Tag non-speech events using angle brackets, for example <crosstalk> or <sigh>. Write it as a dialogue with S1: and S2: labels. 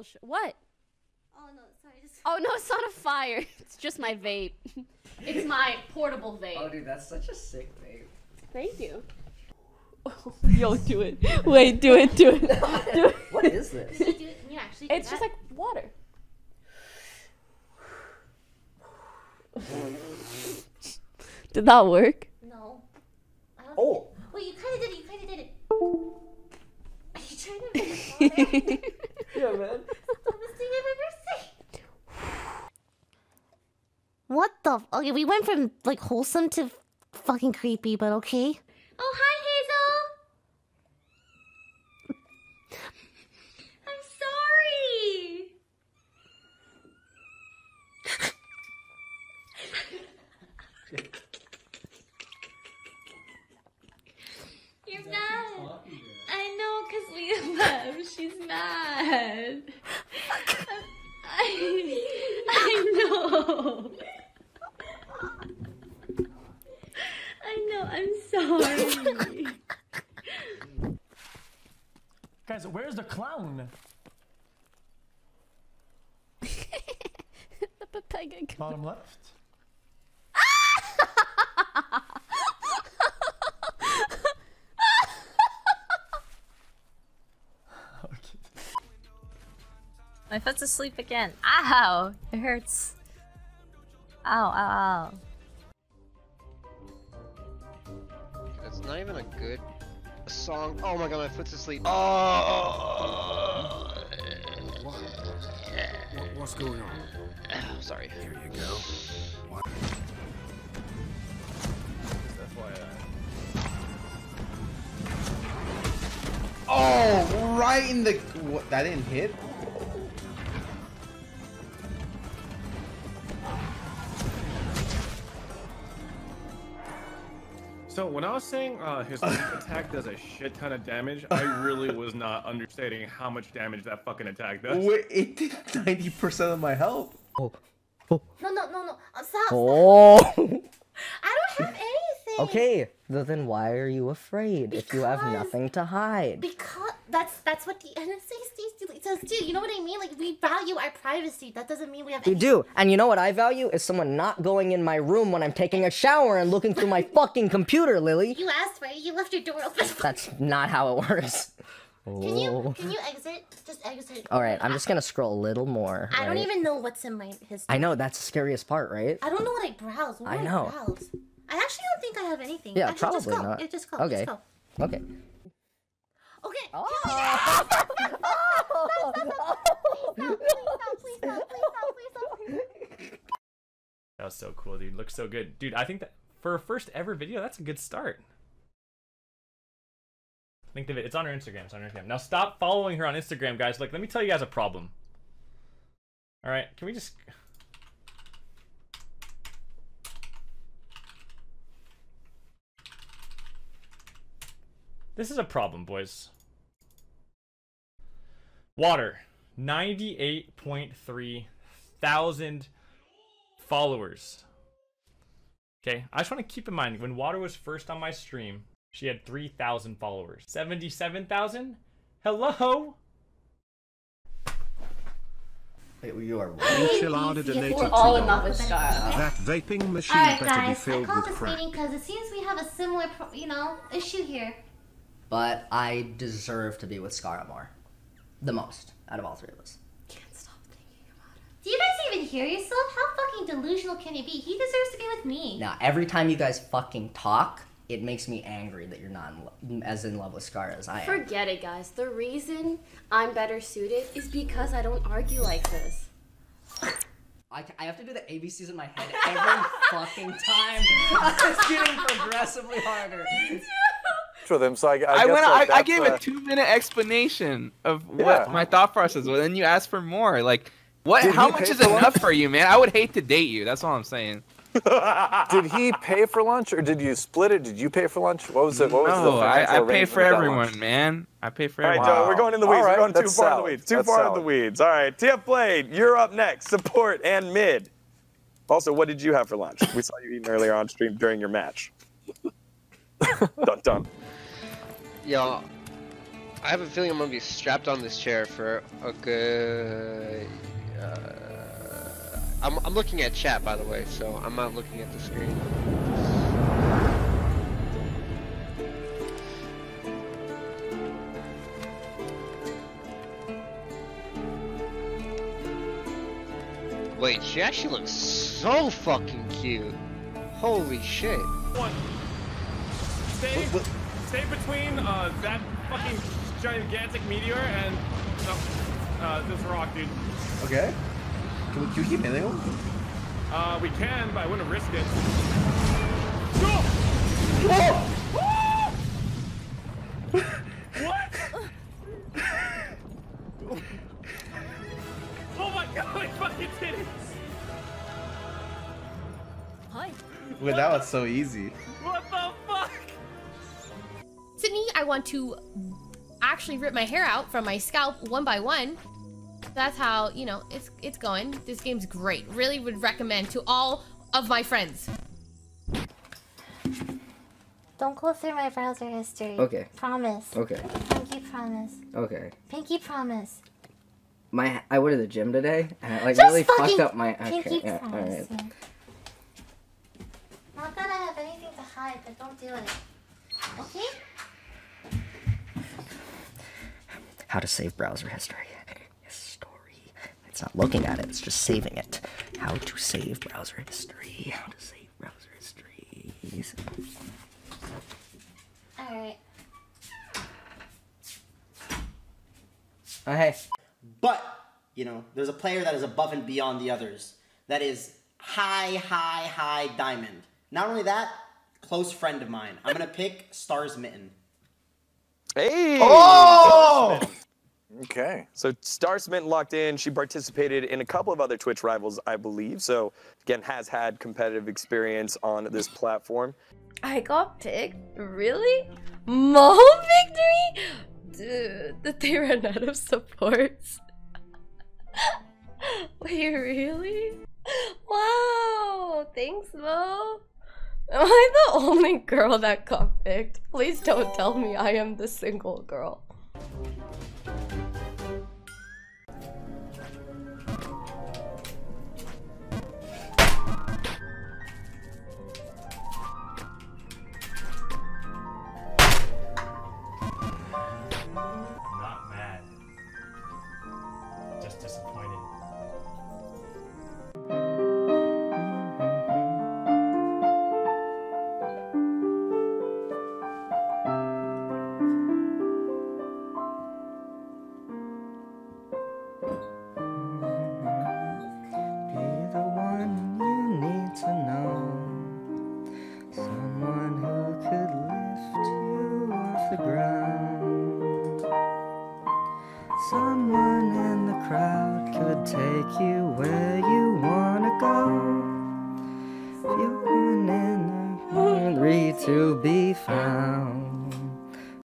S1: bullshit. What?
S2: Oh no, sorry. Just...
S1: Oh no, it's not a fire. <laughs> It's just my vape. <laughs> it's my portable vape.
S3: Oh, dude, that's such a sick vape.
S1: Thank you. <laughs> Yo, do it. Wait, do it, do it. do it.
S3: What is this?
S2: Can you do it? Can you actually? do
S1: It's just like water. <sighs> Did that work?
S2: No. I don't
S3: Oh.
S2: Wait, you kind of did it. You kind of did it. Are you trying to make water?
S3: Yeah, man. <laughs>
S2: Dumbest thing I've ever seen. What the? F- okay, we went from like wholesome to fucking creepy, but okay. Oh hi, Hazel. I'm sorry. You're mad. I know, cause we left. She's mad. I, I know. I know. I'm sorry.
S4: Guys, where's the clown? <laughs>
S1: the Pepega.
S4: Bottom left.
S5: My foot's asleep again. Ow! It hurts. Ow, ow, ow.
S6: That's not even a good song. Oh my god, my foot's asleep.
S7: Oh. What? What's going on? <sighs>
S6: Sorry.
S7: Here you go. What?
S8: Oh, right in the. What, that didn't hit?
S9: So when I was saying uh, his <laughs> attack does a shit ton of damage, I really <laughs> was not understating how much damage that fucking attack does.
S8: Wait, it did 90% of my health. Oh.
S2: no, no, no, no. Uh, Stop.
S3: Oh.
S2: I don't have anything.
S3: Okay, th- then why are you afraid if you have nothing to hide?
S2: Because that's what the <laughs> NSA says too. You know what I mean? Like we value our privacy. That doesn't mean we have. Any-
S3: do, and you know what I value is someone not going in my room when I'm taking a shower and looking through my <laughs> fucking computer, Lily.
S2: You asked for it. You left your door open. <laughs>
S3: That's not how it works.
S2: Can you
S3: Oh.
S2: can you exit? Just exit.
S3: All right, I'm just gonna scroll a little more.
S2: I don't even know what's in my history.
S3: I know that's the scariest part, right?
S2: I don't know what I browse. What
S3: I know.
S2: browse? I actually don't think I have anything.
S3: Yeah,
S2: actually, just
S3: probably
S2: go.
S3: not.
S2: Yeah, just go.
S3: Okay.
S2: Just go.
S3: Okay.
S2: Okay.
S3: Oh. <laughs>
S9: That was so cool, dude. Looks so good, dude. I think that for a first ever video, that's a good start. Link the vid. It's on her Instagram. It's on her Instagram. Now stop following her on Instagram, guys. Like, let me tell you guys a problem. All right, can we just? This is a problem, boys. Water, ninety-eight point three thousand followers. Okay, I just want to keep in mind when Water was first on my stream, she had 3,000 followers. 77,000? Hello?
S8: Wait, you are
S7: Enchilada donated
S1: We're all
S7: $2.
S1: in love with Scar.
S7: That vaping machine
S2: Alright,
S7: better be filled with crap.
S2: Alright guys. I
S7: filled
S2: called this meeting because it seems we have a similar, pro- you know, issue here.
S3: But I deserve to be with Scar more. The most out of all three of us.
S2: Can't stop thinking about it. Do you guys even hear yourself? How fucking delusional can you be? He deserves to be with me.
S3: Now, every time you guys fucking talk, it makes me angry that you're not in as in love with Scar as I am.
S1: Forget it, guys. The reason I'm better suited is because I don't argue like this.
S3: I, I have to do the ABCs in my head every <laughs> fucking time. it's getting progressively harder.
S10: For them. So I, I,
S11: I,
S10: guess
S11: went.
S10: like,
S11: I, I gave
S10: uh,
S11: a two-minute explanation of what
S10: Yeah.
S11: my thought process was, and you asked for more. Like, what?
S10: Did
S11: how much is
S10: for lunch?
S11: enough for you, man? I would hate to date you. That's all I'm saying. <laughs>
S10: did he pay for lunch or did you split it? Did you pay for lunch? What was it? What was
S11: no,
S10: the
S11: I, I pay for everyone,
S10: lunch?
S11: man. I pay for everyone.
S10: All right,
S11: everyone.
S10: Joe, we're going in the weeds. All right, we're going too that's far in the weeds. Too That's far in the weeds. All right, TF Blade, you're up next. Support and mid. Also, what did you have for lunch? We saw you eating earlier on stream during your match. <laughs> dun dun.
S6: Yo, I have a feeling I'm gonna be strapped on this chair for a good. Uh, I'm I'm looking at chat by the way, so I'm not looking at the screen. Wait, she actually looks so fucking cute. Holy shit.
S12: One. Stay, stay between uh, that fucking gigantic meteor and uh, uh, this rock, dude.
S8: Okay. Can we, can we keep hitting him?
S12: Uh, we can, but I wouldn't risk it. <laughs> what? <laughs> oh my god, I fucking did it!
S1: Hi.
S8: Wait, that was so easy.
S13: I want to actually rip my hair out from my scalp one by one. That's how, you know, it's it's going. This game's great. Really would recommend to all of my friends.
S2: Don't go through my browser history.
S3: Okay.
S2: Promise.
S3: Okay.
S2: Pinky promise.
S3: Okay.
S2: Pinky promise.
S3: My I went to the gym today and I like
S2: Just
S3: really fucked up my. Okay.
S2: pinky
S3: Yeah.
S2: promise.
S3: All right.
S2: Not that I have anything to hide, but don't do it. Okay?
S3: How to save browser history. <laughs> History. It's not looking at it. It's just saving it. How to save browser history. How to save browser history.
S2: Alright.
S3: Oh hey.
S14: But, you know, there's a player that is above and beyond the others. That is high, high, high diamond. Not only that, close friend of mine. I'm gonna pick Starsmitten.
S10: Hey!
S14: Oh!
S10: Okay. So Star Smith locked in. She participated in a couple of other Twitch rivals, I believe. So again, has had competitive experience on this platform.
S1: I got picked? Really? Mom victory? Dude, did they run out of supports? <laughs> Wait, really? Wow! Thanks, Moe! Am I the only girl that got picked? Please don't tell me I am the single girl.
S3: The ground. Someone in the crowd could take you where you wanna go. If you're in the hungry to be found.